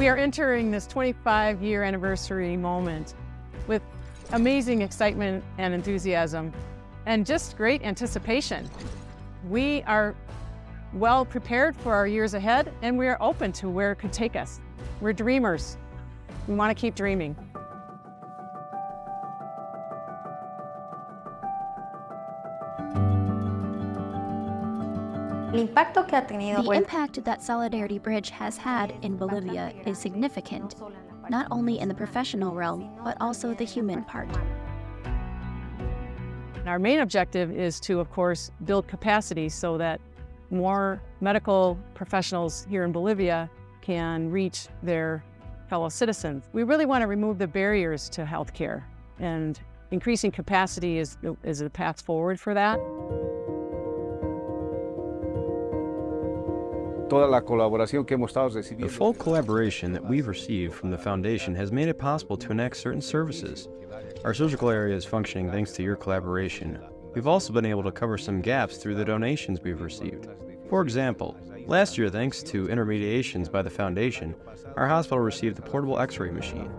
We are entering this 25 year anniversary moment with amazing excitement and enthusiasm and just great anticipation. We are well prepared for our years ahead and we are open to where it could take us. We're dreamers. We want to keep dreaming. The impact that Solidarity Bridge has had in Bolivia is significant, not only in the professional realm, but also the human part. Our main objective is to, of course, build capacity so that more medical professionals here in Bolivia can reach their fellow citizens. We really want to remove the barriers to healthcare, and increasing capacity is the, is the path forward for that. The full collaboration that we've received from the Foundation has made it possible to enact certain services. Our surgical area is functioning thanks to your collaboration. We've also been able to cover some gaps through the donations we've received. For example, last year, thanks to intermediations by the Foundation, our hospital received a portable x ray machine.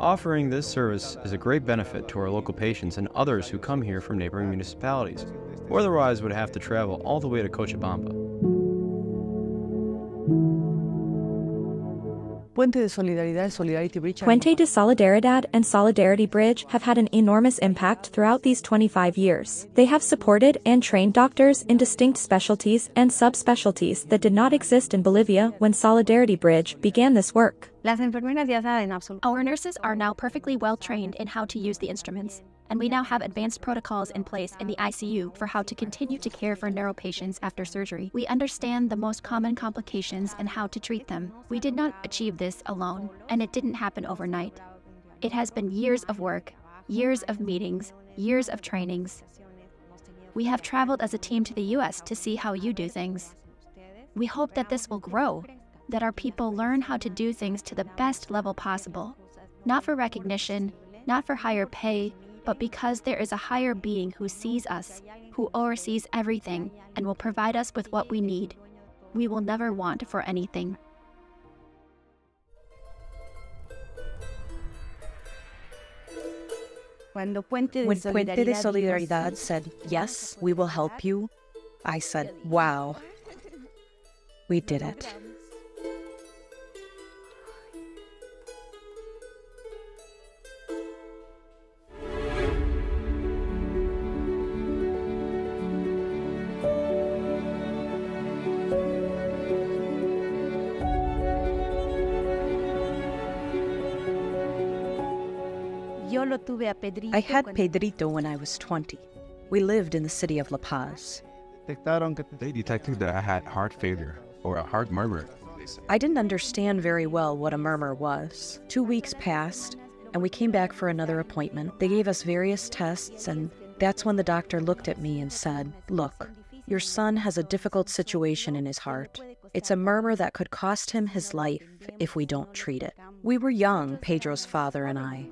Offering this service is a great benefit to our local patients and others who come here from neighboring municipalities, or otherwise would have to travel all the way to Cochabamba. Puente de Solidaridad, Solidarity Bridge. Puente de Solidaridad and Solidarity Bridge have had an enormous impact throughout these 25 years. They have supported and trained doctors in distinct specialties and subspecialties that did not exist in Bolivia when Solidarity Bridge began this work. Our nurses are now perfectly well trained in how to use the instruments and we now have advanced protocols in place in the ICU for how to continue to care for neuro patients after surgery. We understand the most common complications and how to treat them. We did not achieve this alone, and it didn't happen overnight. It has been years of work, years of meetings, years of trainings. We have traveled as a team to the US to see how you do things. We hope that this will grow, that our people learn how to do things to the best level possible, not for recognition, not for higher pay, but because there is a higher being who sees us, who oversees everything, and will provide us with what we need. We will never want for anything. When Puente de Solidaridad said, Yes, we will help you, I said, Wow, we did it. I had Pedrito when I was 20. We lived in the city of La Paz. They detected that I had heart failure or a heart murmur. I didn't understand very well what a murmur was. Two weeks passed, and we came back for another appointment. They gave us various tests, and that's when the doctor looked at me and said, Look, your son has a difficult situation in his heart. It's a murmur that could cost him his life if we don't treat it. We were young, Pedro's father and I.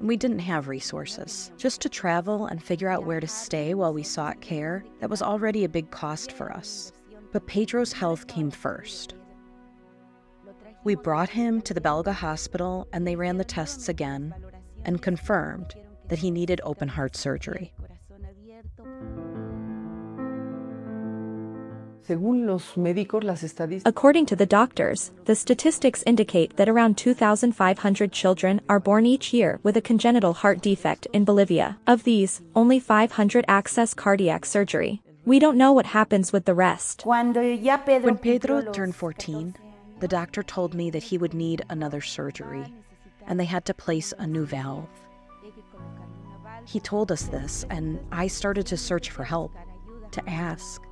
We didn't have resources. Just to travel and figure out where to stay while we sought care, that was already a big cost for us. But Pedro's health came first. We brought him to the Belga hospital and they ran the tests again and confirmed that he needed open heart surgery. According to the doctors, the statistics indicate that around 2,500 children are born each year with a congenital heart defect in Bolivia. Of these, only 500 access cardiac surgery. We don't know what happens with the rest. When Pedro turned 14, the doctor told me that he would need another surgery, and they had to place a new valve. He told us this, and I started to search for help, to ask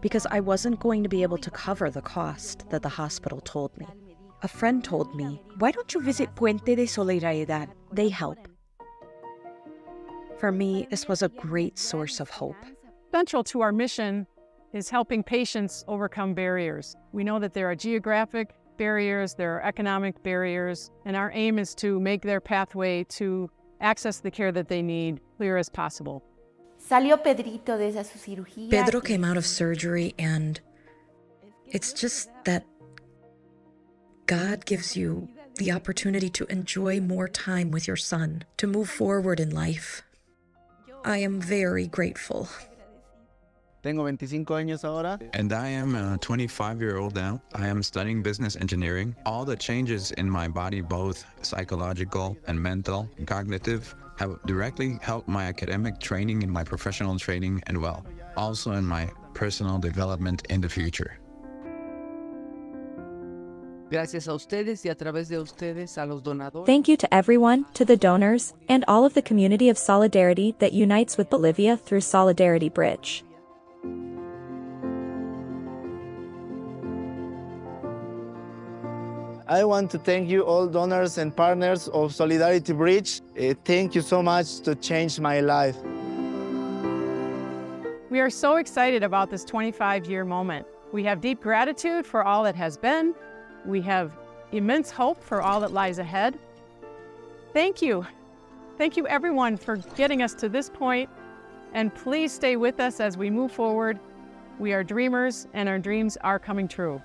because I wasn't going to be able to cover the cost that the hospital told me. A friend told me, Why don't you visit Puente de Solidaridad? They help. For me, this was a great source of hope. Central to our mission is helping patients overcome barriers. We know that there are geographic barriers, there are economic barriers, and our aim is to make their pathway to access the care that they need clear as possible. Salió Pedrito de esa su cirugía. Pedro came out of surgery and it's just that God gives you the opportunity to enjoy more time with your son, to move forward in life. I am very grateful. Tengo 25 años ahora. And I am a 25 year old now. I am studying business engineering. All the changes in my body, both psychological and mental and cognitive, have directly helped my academic training and my professional training and well, also in my personal development in the future. Gracias a ustedes y a través de ustedes a los donadores. Thank you to everyone, to the donors, and all of the community of solidarity that unites with Bolivia through Solidarity Bridge. I want to thank you all donors and partners of Solidarity Bridge. Uh, thank you so much to change my life. We are so excited about this 25 year moment. We have deep gratitude for all that has been. We have immense hope for all that lies ahead. Thank you. Thank you, everyone, for getting us to this point. And please stay with us as we move forward. We are dreamers, and our dreams are coming true.